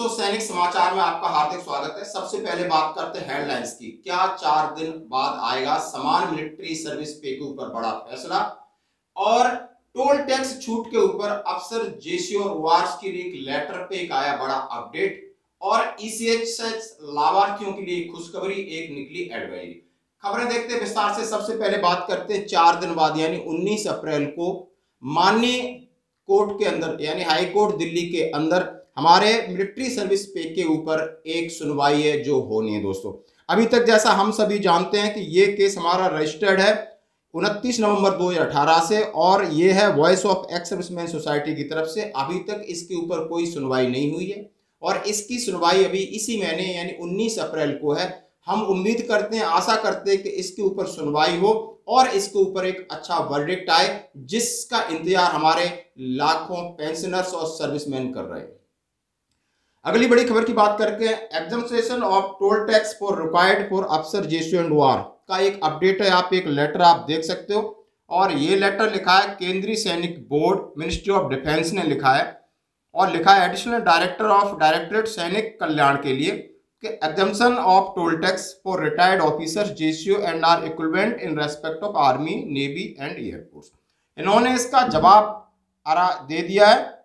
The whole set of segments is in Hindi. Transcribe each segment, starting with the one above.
दोस्तों, सैनिक समाचार में आपका हार्दिक स्वागत है। सबसे पहले बात करते हैं हेडलाइंस की। क्या चार दिन बाद आएगा समान मिलिट्री सर्विस पे के ऊपर बड़ा फैसला? और टोल टैक्स छूट के ऊपर अफसर जेसी और वार्स के लिए एक लेटर पे एक आया बड़ा अपडेट, और ईसीएच लाभार्थियों के लिए खुशखबरी, एक निकली एडवाइजरी। खबरें देखते हैं विस्तार से। सबसे पहले बात करते हैं चार दिन बाद, यानी 19 अप्रैल को माननीय कोर्ट के अंदर, यानी हाई कोर्ट दिल्ली के अंदर हमारे मिलिट्री सर्विस पे के ऊपर एक सुनवाई है जो होनी है दोस्तों। अभी तक जैसा हम सभी जानते हैं कि ये केस हमारा रजिस्टर्ड है उनतीस नवंबर 2018 से और ये है voice of ex serviceman society की तरफ़ से। अभी तक इसके ऊपर कोई सुनवाई नहीं हुई है और इसकी सुनवाई अभी इसी महीने यानी 19 अप्रैल को है। हम उम्मीद करते हैं, आशा करते हैं कि इसके ऊपर सुनवाई हो और इसके ऊपर एक अच्छा वर्डिक्ट आए, जिसका इंतज़ार हमारे लाखों पेंशनर्स और सर्विसमैन कर रहे हैं। अगली बड़ी खबर की बात करके exemption of toll tax for required for अफसर जेसी एंड वार का एक अपडेट है। आप एक लेटर आप देख सकते हो। और ये लेटर लिखा है, केंद्रीय सैनिक बोर्ड मिनिस्ट्री ऑफ़ डिफेंस ने लिखा है। और लिखा है एडिशनल डायरेक्टर ऑफ़ डायरेक्टरेट सैनिक कल्याण के लिए कि exemption of toll tax for retired officers JCO and OR equivalent in respect of army navy and air force इन्होंने इसका जवाब दे दिया है।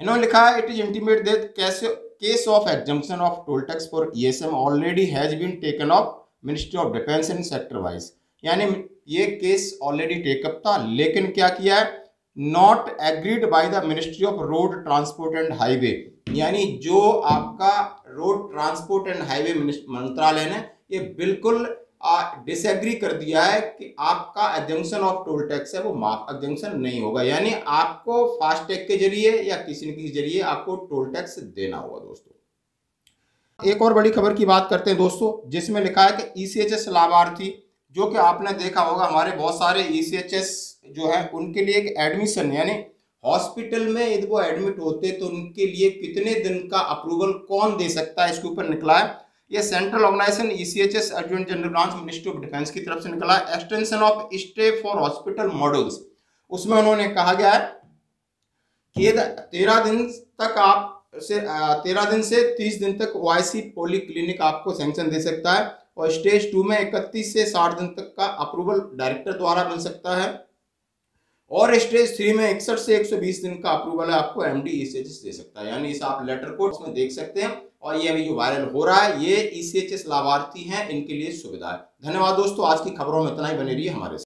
इन्होंने लिखा है it is intimate that case of exemption of toll tax for ESM already has been taken of ministry of defence in sector wise यानी ये केस ऑलरेडी टेकअप था, लेकिन क्या किया है? Not agreed by the ministry of road transport and highway यानी जो आपका रोड ट्रांसपोर्ट एंड हाईवे मंत्रालय ने, ये बिल्कुल डिसएग्री कर दिया है कि आपका एग्जंक्शन ऑफ़ टोल टैक्स है, वो माफ़ एग्जंक्शन नहीं होगा। यानी आपको फास्टैग के ज़रिए या किसी न किसी ज़रिए आपको टोल टैक्स देना होगा दोस्तों। एक और बड़ी खबर की बात करते हैं दोस्तों, जिसमें लिखा है कि ईसीएचएस लाभार्थी, जो कि आपने देखा होगा, हमारे बहुत सारे ईसीएचएस जो है, उनके लिए एक एडमिशन यानी हॉस्पिटल में यदि वो एडमिट होते तो उनके लिए कितने दिन का अप्रूवल कौन दे सकता है? इसके ऊपर निकला है। ये central organisation ECHS adjutant general branch ministry of defence की तरफ़ से निकला। Extension of stay for hospital models उसमें उन्होंने कहा गया है कि तेरह दिन तक आप से तेरह दिन से तीस दिन तक ओआईसी पोली क्लिनिक आपको सेंक्शन दे सकता है और स्टेज टू में इकतीस से साठ दिन तक का अप्रूवल डायरेक्टर द्वारा मिल सकता है। और स्टेज थ्री में इकसठ से 120 दिन का अप्रूवल है, आपको एम डी दे सकता है। यानी इस आप लेटर को इसमें देख सकते हैं और ये अभी जो वायरल हो रहा है, ये ई लाभार्थी हैं, इनके लिए सुविधा है। धन्यवाद दोस्तों, आज की खबरों में इतना ही बने रही हमारे